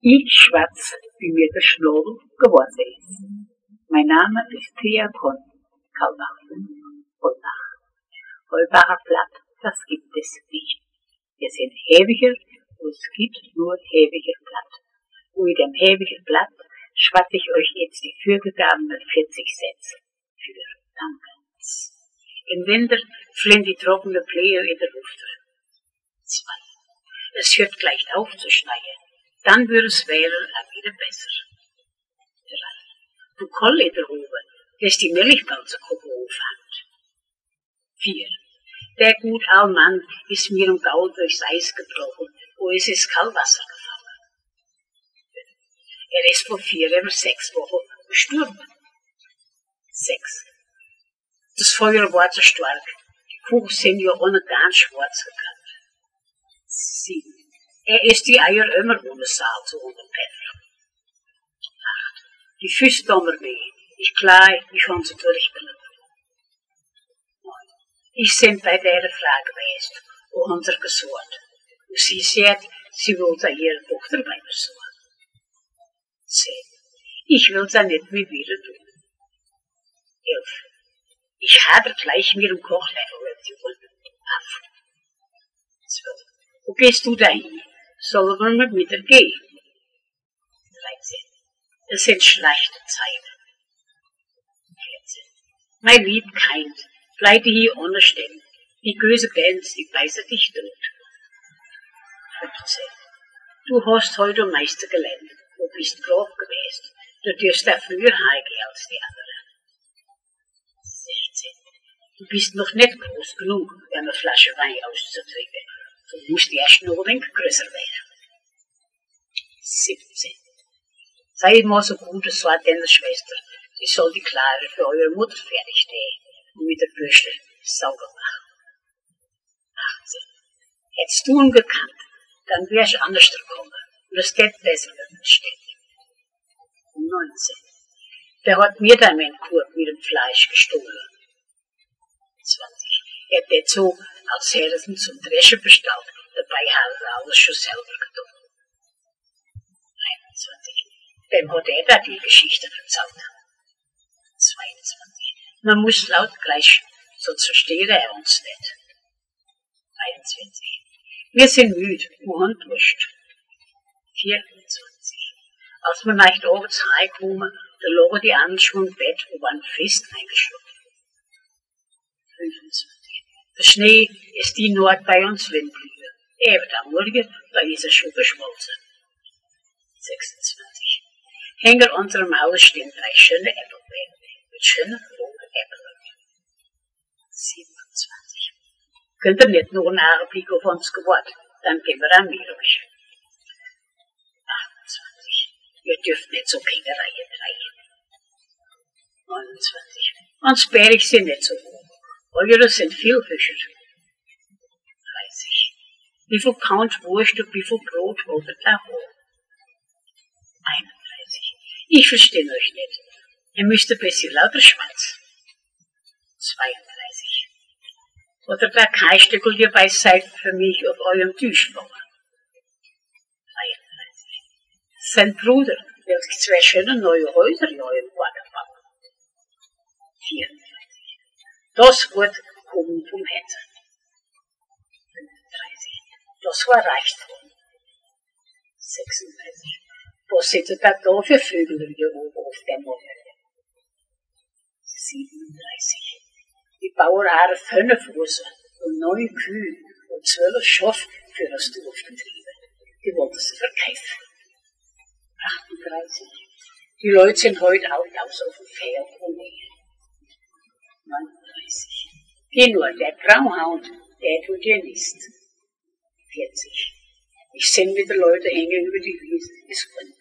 Ich schwatz, wie mir der Schnurr geworden ist. Mein Name ist Thea Kalbach 5, Vollbach. Vollbacher Blatt, das gibt es nicht. Wir sind Heviger, und es gibt nur Heviger Blatt. Und in dem Heviger Blatt schwatze ich euch jetzt die vorgegabenen 40 Sätze für. Danke. Im Winter fliehen die trockene Pläne in der Luft. Zwei. Es hört gleich auf zu schneien dann wird es werden auch wieder besser. Du Koll in der Hube, das die Milchpelze aufhat. Vier. Der gut Mann ist mir um Gaul durchs Eis gebrochen, wo es ins Kaltwasser gefallen. Er ist vor vier oder sechs Wochen gestorben. Sechs. Das Feuer war zu stark. Die Kuchen sind ja ohne ganz schwarz gekannt. Sieben. Er ist die Eier immer ohne Salz und Pfeffer. Acht. Die Füße dommer weh. Ich klei, ich kann sie durchbringen. Neun. Ich sind bei der Frage gewesen, wo unser gesucht. Und sie sagt, sie will da ihre Tochter bei mir suchen. Zehn. Ich will da nicht mehr wieder tun. Elf. Ich habe gleich mir im Kochlöffel die Wunde auf. Zwölf. Wo gehst du dahin? Sollen wir wieder gehen. 13. Es sind schlechte Zeiten. 14. Mein lieb Kind, bleibe hier ohne Stimme. Die böse Gänse, die beiße dich tot. 15. Du hast heute am meisten gelernt. Du bist brav gewesen. Du dirst da früher heimgehen als die anderen. 16. Du bist noch nicht groß genug, um eine Flasche Wein auszutrinken. Du musst erst noch ein wenig größer werden. 17. Sei mal so gut, es war deine Schwester. Sie soll die Klare für eure Mutter fertigstellen und mit der Bürste sauber machen. 18. Hättest du ihn gekannt, dann wärst du anders gekommen und es geht besser wenn es steht. 19. Der hat mir dann meinen Kurb mit dem Fleisch gestohlen. 20. Er hat so, als er zum Dreschen bestellt, dabei hat er alles schon selber getan. 21. Dem hat er da die Geschichte erzählt. 22. Man muss laut gleich, sonst versteht er uns nicht. 23. Wir sind müde und Durst. 24. Als wir nach abends heimkommen, da lagen die anderen schon im Bett und waren fest eingeschlafen. 25. Der Schnee ist die Nord bei uns Windblühe. Eben am Morgen, da ist er schon geschmolzen. 26. Hinter unserem Haus stehen drei schöne Äpfelbäume mit schönen roten Äpfeln. 27. Könnt ihr nicht nur einen Augenblick auf uns gewartet, dann gehen wir an mir euch. 28. Ihr dürft nicht so keine Reihe drehen. 29. Uns Berg sind nicht so hoch. Eure sind viel höher. 30. Wie viel Pound Wurst und wie viel Brot wollt ihr da hoch? 31. Ich verstehe euch nicht. Ihr müsst ein bisschen lauter schwatzen. 32. Oder da kein Stückel ihr bei seid für mich auf eurem Tisch bauen. 33. Sein Bruder will zwei schöne neue Häuser in eurem Garten bauen. 34. Das Wort kommen vom Hetzer. 35. Das war Reichtum. 36. Was sind da da für oben auf der Morgen? 37. Die Bauern haben fünf Rosen und neun Kühe und zwölf Schafe für das Dorfbetriebe. Die wollten sie verkaufen. 38. Die Leute sind heute auch aus auf dem Pferd und mehr. 39. Geh nur, der Grauhound, der tut dir nichts. 40. Ich seh mit den Leuten hängen über die Wiese, ist gut.